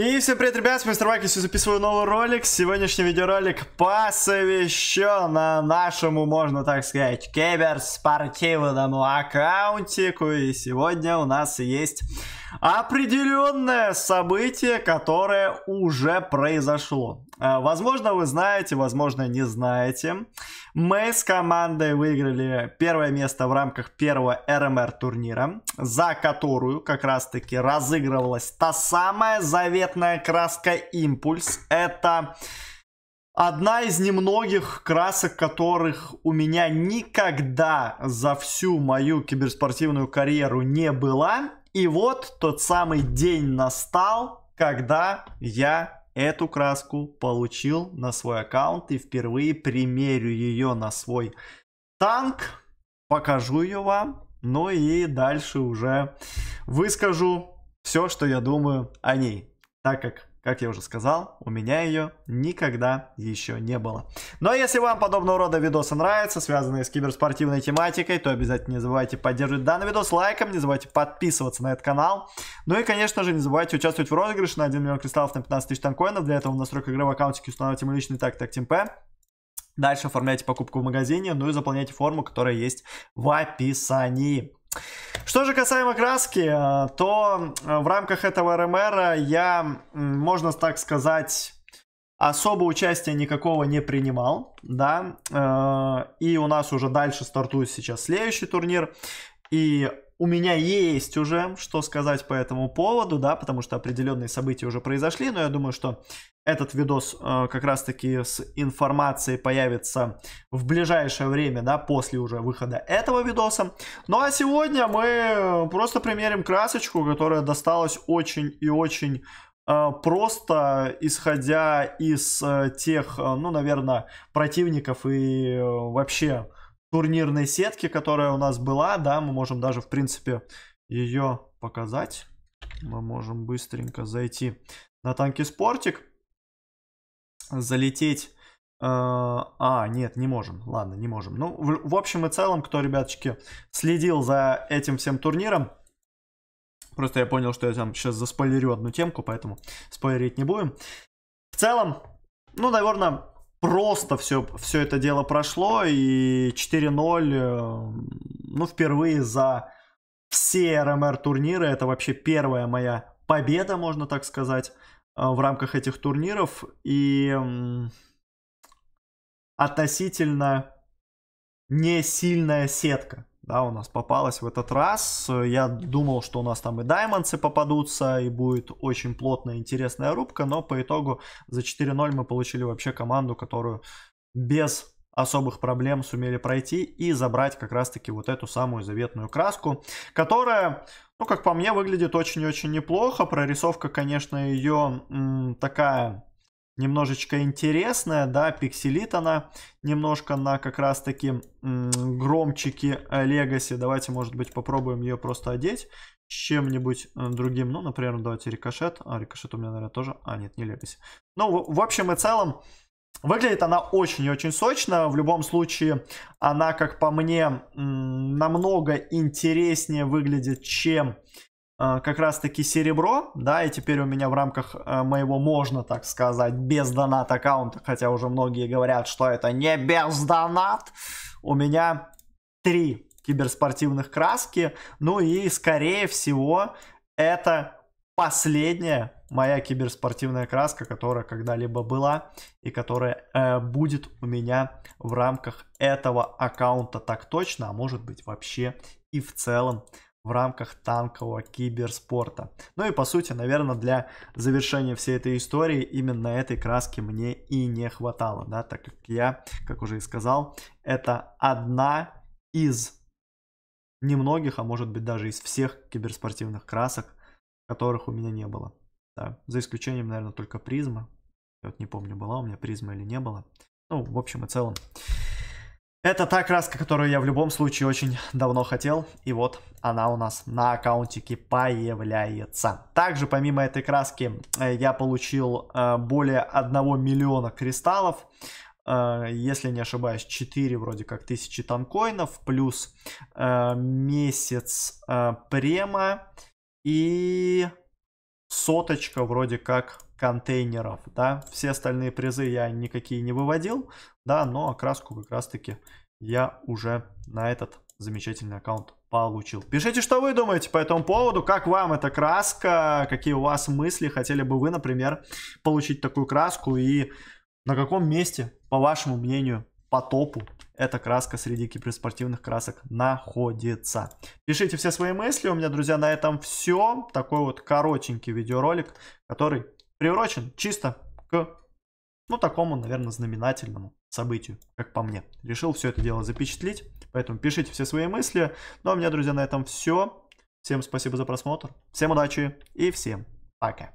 И всем привет, ребят, с Мистер Вакис записываю новый ролик. Сегодняшний видеоролик посвящен нашему, можно так сказать, киберспортивному аккаунтику. И сегодня у нас есть определенное событие, которое уже произошло. А, возможно, вы знаете, возможно, не знаете. Мы с командой выиграли первое место в рамках первого РМР турнира, за которую как раз-таки разыгрывалась та самая заветная краска Импульс. Это одна из немногих красок, которых у меня никогда за всю мою киберспортивную карьеру не было. И вот тот самый день настал, когда я эту краску получил на свой аккаунт и впервые примерю ее на свой танк. Покажу ее вам. Ну и дальше уже выскажу все, что я думаю о ней. Так как как я уже сказал, у меня ее никогда еще не было. Но если вам подобного рода видосы нравятся, связанные с киберспортивной тематикой, то обязательно не забывайте поддерживать данный видос лайком, не забывайте подписываться на этот канал. Ну и, конечно же, не забывайте участвовать в розыгрыше на 1 миллион кристаллов на 15 тысяч танкоинов. Для этого в настройках игры в аккаунтике устанавливайте мой личный так, так, TeamP. Дальше оформляйте покупку в магазине, ну и заполняйте форму, которая есть в описании. Что же касаемо краски, э, то э, в рамках этого РМР я, можно так сказать, особо участия никакого не принимал, да, э, и у нас уже дальше стартует сейчас следующий турнир, и у меня есть уже что сказать по этому поводу, да, потому что определенные события уже произошли, но я думаю, что этот видос э, как раз-таки с информацией появится в ближайшее время, да, после уже выхода этого видоса. Ну а сегодня мы просто примерим красочку, которая досталась очень и очень э, просто, исходя из э, тех, э, ну, наверное, противников и э, вообще турнирной сетки, которая у нас была, да, мы можем даже, в принципе, ее показать. Мы можем быстренько зайти на танки спортик, залететь... Э, а, нет, не можем. Ладно, не можем. Ну, в, в общем и целом, кто, ребяточки, следил за этим всем турниром, просто я понял, что я там сейчас заспойлерю одну темку, поэтому спойлерить не будем. В целом, ну, наверное, просто все, все это дело прошло, и 4-0, э, ну, впервые за все РМР турниры, это вообще первая моя победа, можно так сказать, в рамках этих турниров, и относительно не сильная сетка да, у нас попалась в этот раз. Я думал, что у нас там и даймонцы попадутся, и будет очень плотная, интересная рубка, но по итогу за 4-0 мы получили вообще команду, которую без особых проблем сумели пройти и забрать как раз-таки вот эту самую заветную краску, которая, ну, как по мне, выглядит очень-очень неплохо. Прорисовка, конечно, ее м, такая немножечко интересная, да, пикселит она немножко на как раз-таки громчики Legacy. Давайте, может быть, попробуем ее просто одеть с чем-нибудь э, другим. Ну, например, давайте рикошет. А, рикошет у меня, наверное, тоже. А, нет, не Legacy. Ну, в, в общем и целом, Выглядит она очень и очень сочно. В любом случае, она, как по мне, намного интереснее выглядит, чем Э, как раз-таки серебро, да, и теперь у меня в рамках э, моего, можно так сказать, без донат аккаунта, хотя уже многие говорят, что это не без донат, у меня три киберспортивных краски, ну и, скорее всего, это последняя моя киберспортивная краска, которая когда-либо была и которая э, будет у меня в рамках этого аккаунта так точно, а может быть вообще и в целом в рамках танкового киберспорта. Ну и по сути, наверное, для завершения всей этой истории именно этой краски мне и не хватало, да, так как я, как уже и сказал, это одна из немногих, а может быть даже из всех киберспортивных красок, которых у меня не было. Да, за исключением, наверное, только призма. Я вот не помню, была у меня призма или не было. Ну, в общем и целом. Это та краска, которую я в любом случае очень давно хотел. И вот она у нас на аккаунтике появляется. Также помимо этой краски э, я получил э, более 1 миллиона кристаллов. Э, если не ошибаюсь, 4 вроде как тысячи танкоинов. Плюс месяц према. И соточка вроде как контейнеров, да. Все остальные призы я никакие не выводил, да, но окраску как раз-таки я уже на этот замечательный аккаунт получил. Пишите, что вы думаете по этому поводу, как вам эта краска, какие у вас мысли, хотели бы вы, например, получить такую краску и на каком месте, по вашему мнению, по топу эта краска среди киберспортивных красок находится. Пишите все свои мысли. У меня, друзья, на этом все. Такой вот коротенький видеоролик, который приурочен чисто к, ну, такому, наверное, знаменательному событию, как по мне. Решил все это дело запечатлеть. Поэтому пишите все свои мысли. Ну, а у меня, друзья, на этом все. Всем спасибо за просмотр. Всем удачи и всем пока.